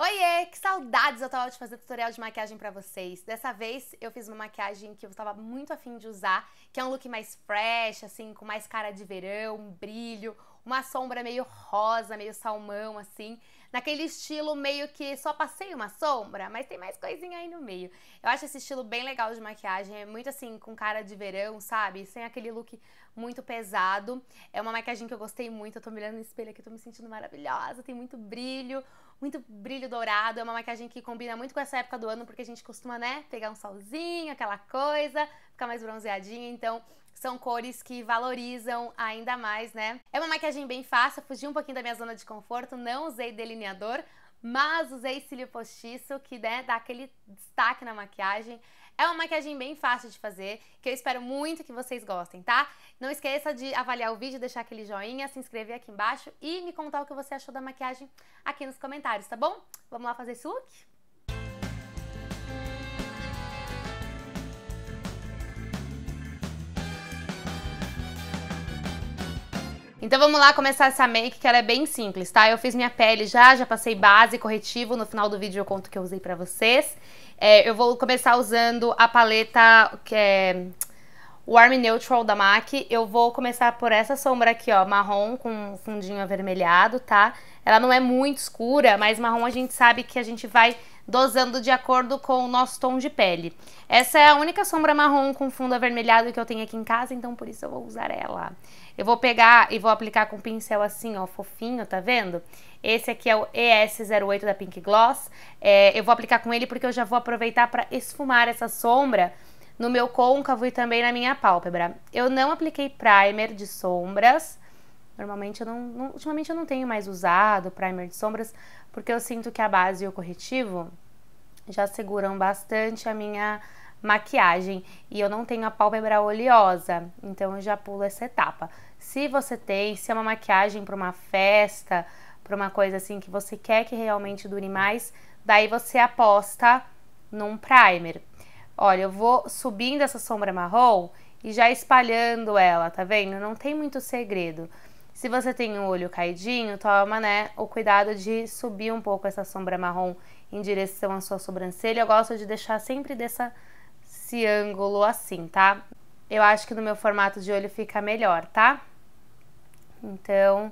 Oiê, que saudades eu tava de fazer tutorial de maquiagem pra vocês. Dessa vez eu fiz uma maquiagem que eu tava muito afim de usar, que é um look mais fresh, assim, com mais cara de verão, um brilho, uma sombra meio rosa, meio salmão, assim naquele estilo meio que só passei uma sombra, mas tem mais coisinha aí no meio. Eu acho esse estilo bem legal de maquiagem, é muito assim, com cara de verão, sabe? Sem aquele look muito pesado. É uma maquiagem que eu gostei muito, eu tô me olhando no espelho aqui, tô me sentindo maravilhosa, tem muito brilho, muito brilho dourado. É uma maquiagem que combina muito com essa época do ano, porque a gente costuma, né, pegar um solzinho, aquela coisa, ficar mais bronzeadinha, então são cores que valorizam ainda mais, né? É uma maquiagem bem fácil, fugi um pouquinho da minha zona de conforto, não usei delineador, mas usei cílio postiço, que né, dá aquele destaque na maquiagem. É uma maquiagem bem fácil de fazer, que eu espero muito que vocês gostem, tá? Não esqueça de avaliar o vídeo, deixar aquele joinha, se inscrever aqui embaixo e me contar o que você achou da maquiagem aqui nos comentários, tá bom? Vamos lá fazer esse look? Então vamos lá começar essa make, que ela é bem simples, tá? Eu fiz minha pele já, já passei base, corretivo, no final do vídeo eu conto que eu usei pra vocês. É, eu vou começar usando a paleta que é Warm Neutral da MAC. Eu vou começar por essa sombra aqui, ó, marrom com fundinho avermelhado, tá? Ela não é muito escura, mas marrom a gente sabe que a gente vai dosando de acordo com o nosso tom de pele. Essa é a única sombra marrom com fundo avermelhado que eu tenho aqui em casa, então por isso eu vou usar ela. Eu vou pegar e vou aplicar com o pincel assim, ó, fofinho, tá vendo? Esse aqui é o ES08 da Pink Gloss. É, eu vou aplicar com ele porque eu já vou aproveitar para esfumar essa sombra no meu côncavo e também na minha pálpebra. Eu não apliquei primer de sombras, Normalmente eu não, não, ultimamente eu não tenho mais usado primer de sombras, porque eu sinto que a base e o corretivo já seguram bastante a minha maquiagem e eu não tenho a pálpebra oleosa, então eu já pulo essa etapa. Se você tem, se é uma maquiagem para uma festa, para uma coisa assim que você quer que realmente dure mais, daí você aposta num primer. Olha, eu vou subindo essa sombra marrom e já espalhando ela, tá vendo? Não tem muito segredo. Se você tem um olho caidinho, toma, né, o cuidado de subir um pouco essa sombra marrom em direção à sua sobrancelha. Eu gosto de deixar sempre dessa esse ângulo assim, tá? Eu acho que no meu formato de olho fica melhor, tá? Então,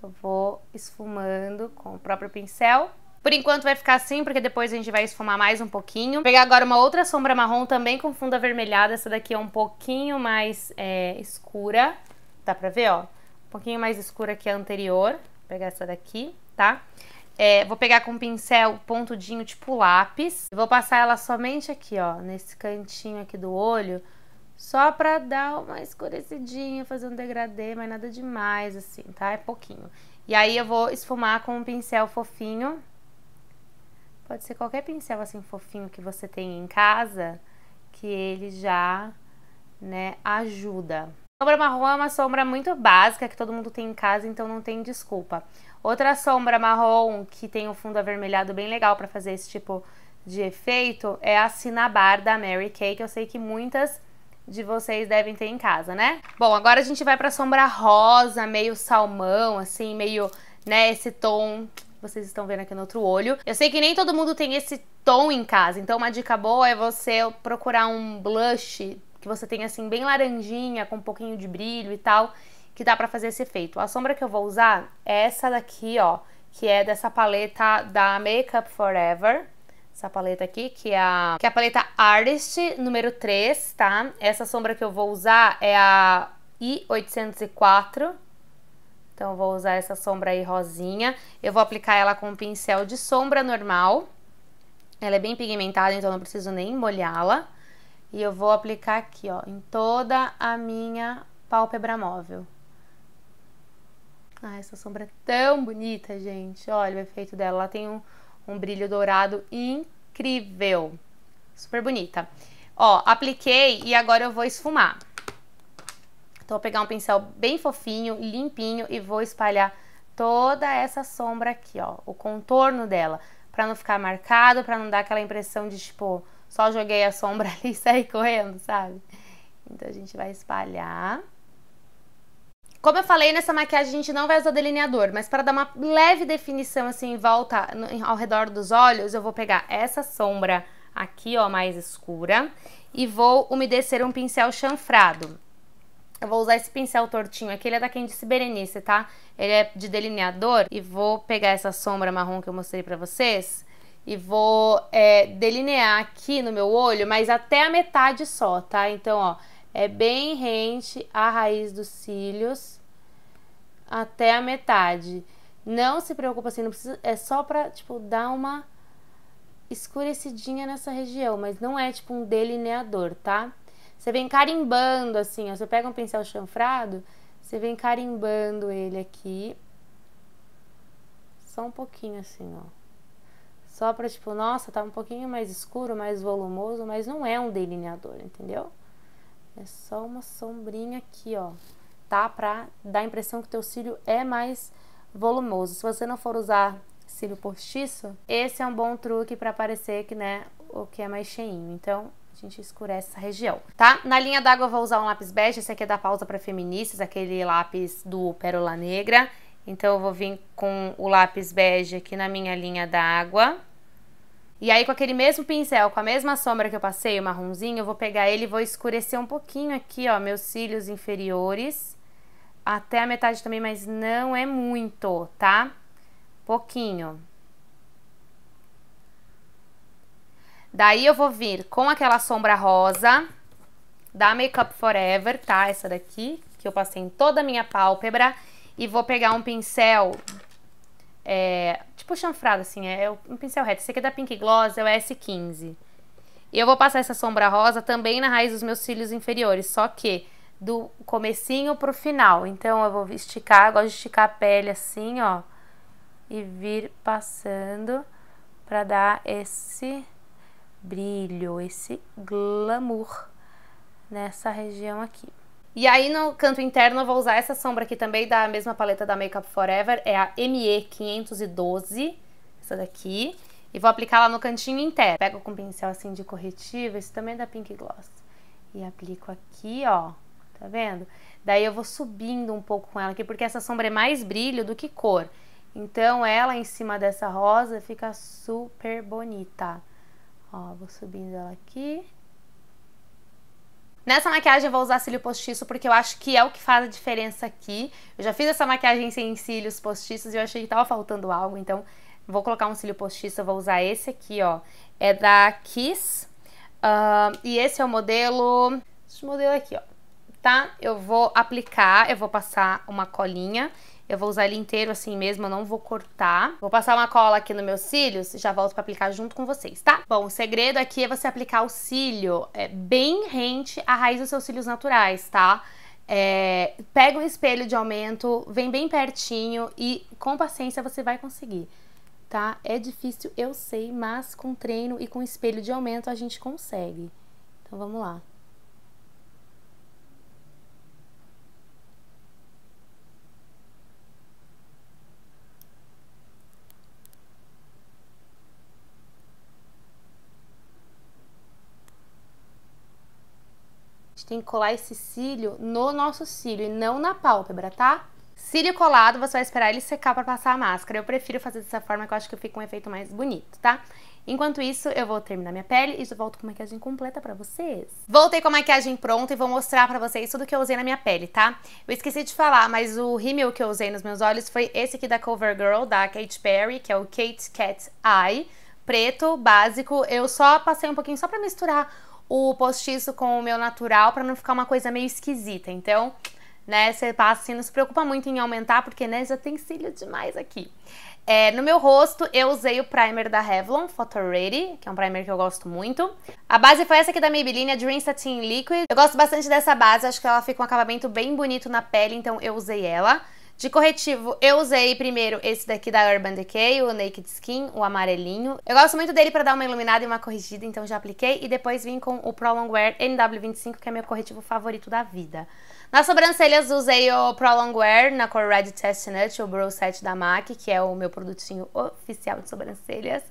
eu vou esfumando com o próprio pincel. Por enquanto vai ficar assim, porque depois a gente vai esfumar mais um pouquinho. Vou pegar agora uma outra sombra marrom também com fundo avermelhado. Essa daqui é um pouquinho mais é, escura. Dá pra ver, ó? Um pouquinho mais escura que a anterior. Vou pegar essa daqui, tá? É, vou pegar com um pincel pontudinho tipo lápis. Vou passar ela somente aqui, ó, nesse cantinho aqui do olho. Só pra dar uma escurecidinha, fazer um degradê, mas nada demais, assim, tá? É pouquinho. E aí eu vou esfumar com um pincel fofinho. Pode ser qualquer pincel assim fofinho que você tem em casa, que ele já, né, ajuda. Sombra marrom é uma sombra muito básica que todo mundo tem em casa, então não tem desculpa. Outra sombra marrom que tem um fundo avermelhado bem legal para fazer esse tipo de efeito é a Cinnabar da Mary Kay, que eu sei que muitas de vocês devem ter em casa, né? Bom, agora a gente vai pra sombra rosa, meio salmão, assim, meio, né, esse tom vocês estão vendo aqui no outro olho. Eu sei que nem todo mundo tem esse tom em casa, então uma dica boa é você procurar um blush que você tem assim bem laranjinha, com um pouquinho de brilho e tal, que dá pra fazer esse efeito. A sombra que eu vou usar é essa daqui, ó, que é dessa paleta da Makeup Forever. Essa paleta aqui, que é a, que é a paleta Artist número 3, tá? Essa sombra que eu vou usar é a I804. Então, eu vou usar essa sombra aí rosinha. Eu vou aplicar ela com um pincel de sombra normal. Ela é bem pigmentada, então não preciso nem molhá-la. E eu vou aplicar aqui, ó, em toda a minha pálpebra móvel. Ah, essa sombra é tão bonita, gente. Olha o efeito dela. Ela tem um, um brilho dourado incrível. Super bonita. Ó, apliquei e agora eu vou esfumar. Então, vou pegar um pincel bem fofinho, limpinho e vou espalhar toda essa sombra aqui, ó. O contorno dela. Pra não ficar marcado, pra não dar aquela impressão de, tipo, só joguei a sombra ali e saí correndo, sabe? Então a gente vai espalhar. Como eu falei, nessa maquiagem a gente não vai usar delineador, mas para dar uma leve definição assim em volta, no, ao redor dos olhos, eu vou pegar essa sombra aqui, ó, mais escura, e vou umedecer um pincel chanfrado. Eu vou usar esse pincel tortinho aqui, ele é da Candice Berenice, tá? Ele é de delineador e vou pegar essa sombra marrom que eu mostrei pra vocês e vou é, delinear aqui no meu olho, mas até a metade só, tá? Então, ó, é bem rente a raiz dos cílios até a metade. Não se preocupa assim, não precisa, é só pra, tipo, dar uma escurecidinha nessa região, mas não é tipo um delineador, tá? Você vem carimbando assim, ó, você pega um pincel chanfrado, você vem carimbando ele aqui. Só um pouquinho assim, ó. Só pra, tipo, nossa, tá um pouquinho mais escuro, mais volumoso, mas não é um delineador, entendeu? É só uma sombrinha aqui, ó, tá? Pra dar a impressão que teu cílio é mais volumoso. Se você não for usar cílio postiço, esse é um bom truque para parecer que, né, o que é mais cheinho. Então, a gente escurece essa região, tá? Na linha d'água eu vou usar um lápis bege, esse aqui é da Pausa para Feministas, aquele lápis do Pérola Negra. Então, eu vou vir com o lápis bege aqui na minha linha d'água. E aí, com aquele mesmo pincel, com a mesma sombra que eu passei, o marronzinho, eu vou pegar ele e vou escurecer um pouquinho aqui, ó, meus cílios inferiores. Até a metade também, mas não é muito, tá? Pouquinho. Daí eu vou vir com aquela sombra rosa da Makeup Forever, tá? Essa daqui, que eu passei em toda a minha pálpebra. E vou pegar um pincel é, tipo chanfrado, assim, é um pincel reto. Esse aqui é da Pink Gloss, é o S15. E eu vou passar essa sombra rosa também na raiz dos meus cílios inferiores, só que do comecinho pro final. Então, eu vou esticar, eu gosto de esticar a pele assim, ó. E vir passando pra dar esse brilho, esse glamour nessa região aqui. E aí no canto interno eu vou usar essa sombra aqui também da mesma paleta da Makeup Forever, é a ME512, essa daqui. E vou aplicar lá no cantinho interno. Pego com um pincel assim de corretivo, esse também é da Pink Gloss. E aplico aqui, ó, tá vendo? Daí eu vou subindo um pouco com ela aqui, porque essa sombra é mais brilho do que cor. Então ela em cima dessa rosa fica super bonita. Ó, vou subindo ela aqui. Nessa maquiagem eu vou usar cílio postiço porque eu acho que é o que faz a diferença aqui. Eu já fiz essa maquiagem sem cílios postiços e eu achei que tava faltando algo, então vou colocar um cílio postiço, eu vou usar esse aqui, ó. É da Kiss. Uh, e esse é o modelo... Esse modelo aqui, ó. Tá? Eu vou aplicar, eu vou passar uma colinha eu vou usar ele inteiro assim mesmo, eu não vou cortar. Vou passar uma cola aqui nos meus cílios já volto pra aplicar junto com vocês, tá? Bom, o segredo aqui é você aplicar o cílio é, bem rente à raiz dos seus cílios naturais, tá? É, pega um espelho de aumento, vem bem pertinho e com paciência você vai conseguir, tá? É difícil, eu sei, mas com treino e com espelho de aumento a gente consegue. Então vamos lá. Tem que colar esse cílio no nosso cílio e não na pálpebra, tá? Cílio colado, você vai esperar ele secar para passar a máscara. Eu prefiro fazer dessa forma que eu acho que fica um efeito mais bonito, tá? Enquanto isso, eu vou terminar minha pele e já volto com a maquiagem completa pra vocês. Voltei com a maquiagem pronta e vou mostrar pra vocês tudo que eu usei na minha pele, tá? Eu esqueci de falar, mas o rímel que eu usei nos meus olhos foi esse aqui da CoverGirl, da Kate Perry, que é o Kate Cat Eye, preto, básico. Eu só passei um pouquinho só pra misturar o postiço com o meu natural para não ficar uma coisa meio esquisita. Então, né, você passa assim, não se preocupa muito em aumentar, porque, né, já tem cílio demais aqui. É, no meu rosto, eu usei o primer da Revlon, Photo Ready, que é um primer que eu gosto muito. A base foi essa aqui da Maybelline, a Dream Satin Liquid. Eu gosto bastante dessa base, acho que ela fica um acabamento bem bonito na pele, então eu usei ela. De corretivo, eu usei primeiro esse daqui da Urban Decay, o Naked Skin, o amarelinho. Eu gosto muito dele pra dar uma iluminada e uma corrigida, então já apliquei. E depois vim com o Pro Longwear NW25, que é meu corretivo favorito da vida. Nas sobrancelhas, usei o Pro Longwear na cor Red Chestnut, o Brow Set da MAC, que é o meu produtinho oficial de sobrancelhas.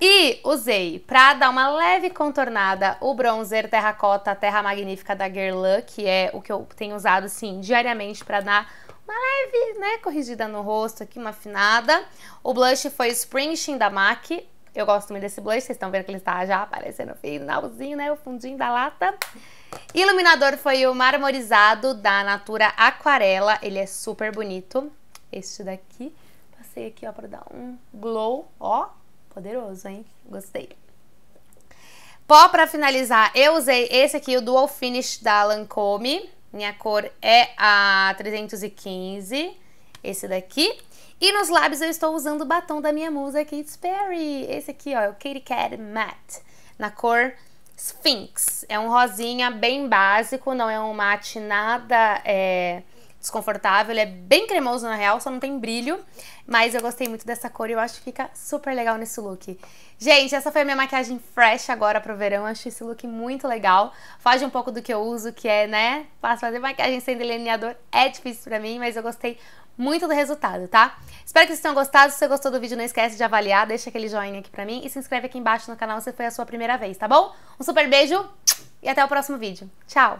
E usei pra dar uma leve contornada o bronzer Terracota Terra Magnífica da Guerlain, que é o que eu tenho usado assim diariamente pra dar uma leve, né, corrigida no rosto aqui, uma afinada. O blush foi Springsteen da MAC. Eu gosto muito desse blush, vocês estão vendo que ele está já aparecendo no finalzinho, né, o fundinho da lata. Iluminador foi o marmorizado da Natura Aquarela, ele é super bonito. Este daqui, passei aqui, ó, pra dar um glow, ó, poderoso, hein? Gostei. Pó para finalizar, eu usei esse aqui, o Dual Finish da Lancome. Minha cor é a 315, esse daqui. E nos lábios eu estou usando o batom da minha musa Katy Perry. Esse aqui, ó, é o Katy Cat Matte, na cor Sphinx. É um rosinha bem básico, não é um mate nada é, desconfortável. Ele é bem cremoso na real, só não tem brilho. Mas eu gostei muito dessa cor e eu acho que fica super legal nesse look. Gente, essa foi a minha maquiagem fresh agora pro verão. Eu acho esse look muito legal. Foge um pouco do que eu uso, que é, né? Fazer maquiagem sem delineador é difícil pra mim, mas eu gostei muito do resultado, tá? Espero que vocês tenham gostado. Se você gostou do vídeo, não esquece de avaliar, deixa aquele joinha aqui pra mim e se inscreve aqui embaixo no canal se foi a sua primeira vez, tá bom? Um super beijo e até o próximo vídeo. Tchau!